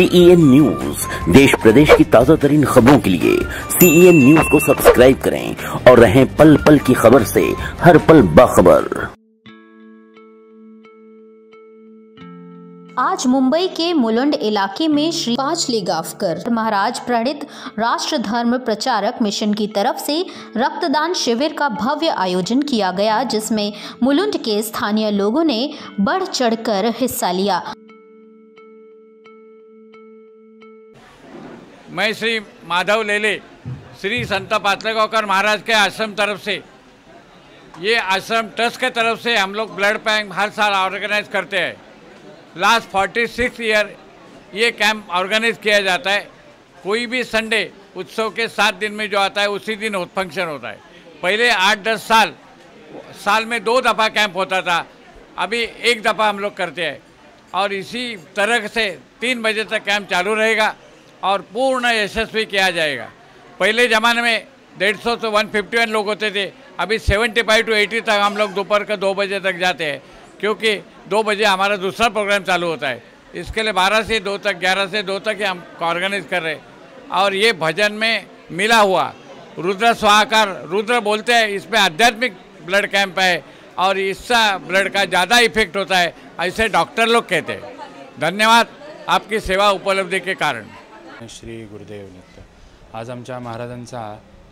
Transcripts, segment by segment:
CEN news देश प्रदेश की ताज़ा तरीन खबरों के लिए सीईएन न्यूज़ को सब्सक्राइब करें और रहें पल पल की खबर से हर पल बाखबर। आज मुंबई के मुलुंड इलाके में श्री पाँच लेगावकर महाराज प्रणित राष्ट्र धर्म प्रचारक मिशन की तरफ़ से रक्तदान शिविर का भव्य आयोजन किया गया, जिसमें मुलुंड के स्थानीय लोगों ने बढ़ चढ़कर हिस्सा लिया। मैं श्री माधव लेले, श्री संत पातलेगावकर महाराज के आश्रम तरफ़ से। ये आश्रम ट्रस्ट के तरफ़ से हम लोग ब्लड बैंक हर साल ऑर्गेनाइज करते हैं। लास्ट फोर्टी सिक्स ईयर ये कैंप ऑर्गेनाइज किया जाता है। कोई भी संडे उत्सव के सात दिन में जो आता है, उसी दिन फ़ंक्शन होता है। पहले आठ दस साल साल में दो दफ़ा कैंप होता था। अभी एक दफ़ा हम लोग करते हैं। और इसी तरह से तीन बजे तक कैंप चालू रहेगा। और पूर्ण यशस्वी किया जाएगा। पहले ज़माने में डेढ़ सौ से वन फिफ्टी वन लोग होते थे, अभी सेवेंटी फाइव टू एटी तक हम लोग दोपहर का दो बजे तक जाते हैं, क्योंकि दो बजे हमारा दूसरा प्रोग्राम चालू होता है। इसके लिए बारह से दो तक, ग्यारह से दो तक हम ऑर्गेनाइज कर रहे और ये भजन में मिला हुआ रुद्र स्वाहाकार रुद्र बोलते हैं, इसमें आध्यात्मिक ब्लड कैंप है और इसका ब्लड का ज़्यादा इफ़ेक्ट होता है, ऐसे डॉक्टर लोग कहते हैं। धन्यवाद, आपकी सेवा उपलब्धि के कारण। श्री गुरुदेव दत्त आज आमच्या महाराजांचा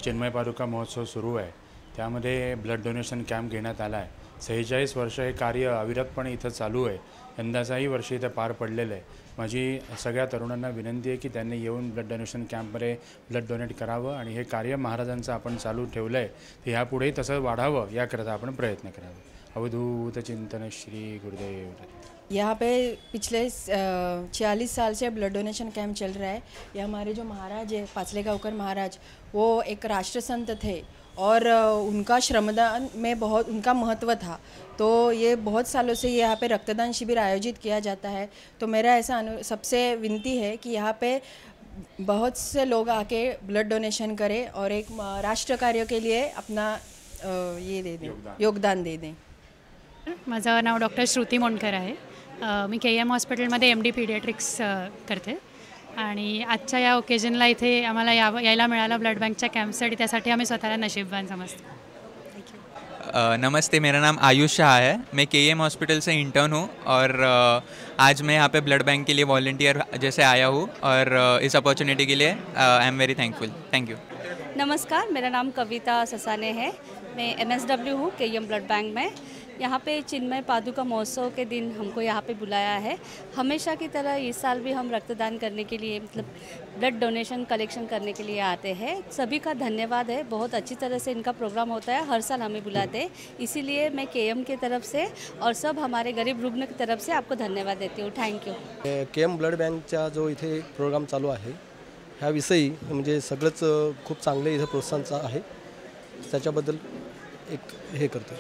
चिन्मय पादुका महोत्सव सुरू आहे. त्यामध्ये ब्लड डोनेशन कॅम्प घेण्यात आला आहे सेहेचाळीस वर्ष हे कार्य अविरतपणे इथं चालू आहे. यंदाचाही वर्ष इथं पार पडलेलं आहे. माझी सगळ्या तरुणांना विनंती आहे की त्यांनी येऊन ब्लड डोनेशन कॅम्पमध्ये ब्लड डोनेट करावं आणि हे कार्य महाराजांचं आपण चालू ठेवलं आहे तर ह्यापुढेही तसं वाढावं याकरता आपण प्रयत्न करावे. अवधूत चिंतन श्री गुरुदेव दत्त यहाँ पे पिछले छियालीस साल से ब्लड डोनेशन कैंप चल रहा है। ये हमारे जो महाराज है पाचले गाँवकर महाराज वो एक राष्ट्र संत थे और उनका श्रमदान में बहुत उनका महत्व था। तो ये बहुत सालों से यहाँ पे रक्तदान शिविर आयोजित किया जाता है। तो मेरा ऐसा अनु सबसे विनती है कि यहाँ पे बहुत से लोग आके ब्लड डोनेशन करें और एक राष्ट्र कार्य के लिए अपना ये दे दें योगदान दे दें। माझं नाव डॉक्टर श्रुती मोंडकर आहे. मी के एम हॉस्पिटलमध्ये एम डी पीडियाट्रिक्स करते. आणि आजच्या या ओकेजनला इथे आम्हाला या यायला मिळाला ब्लड बँकच्या कॅम्पसाठी त्यासाठी आम्ही स्वतःला नशीबवान समजतो. नमस्ते मेरा नाम आयुष शाह है. मैं के एम हॉस्पिटल से इंटर्न हूँ और आज मैं यहाँ पे ब्लड बैंक के लिए वॉल्टियर जैसे आया हूँ और इस अपॉर्चुनिटी के लिए I am very thankful thank you नमस्कार मेरा नाम कविता ससाने है. मैं एम एस डब्ल्यू हूँ के एम ब्लड बैंक में. यहाँ पे चिन्मय पादुका महोत्सव के दिन हमको यहाँ पे बुलाया है। हमेशा की तरह इस साल भी हम रक्तदान करने के लिए मतलब ब्लड डोनेशन कलेक्शन करने के लिए आते हैं। सभी का धन्यवाद है। बहुत अच्छी तरह से इनका प्रोग्राम होता है। हर साल हमें बुलाते हैं। इसीलिए मैं के के तरफ़ से और सब हमारे गरीब रुग्ण की तरफ़ से आपको धन्यवाद देती हूँ। थँक्यू के एम ब्लड बँकचा जो इथे प्रोग्राम चालू है आहे ह्याविषयी म्हणजे सगळंच खूप चांगले इथं प्रोत्साहन आहे. त्याच्याबद्दल एक हे करतो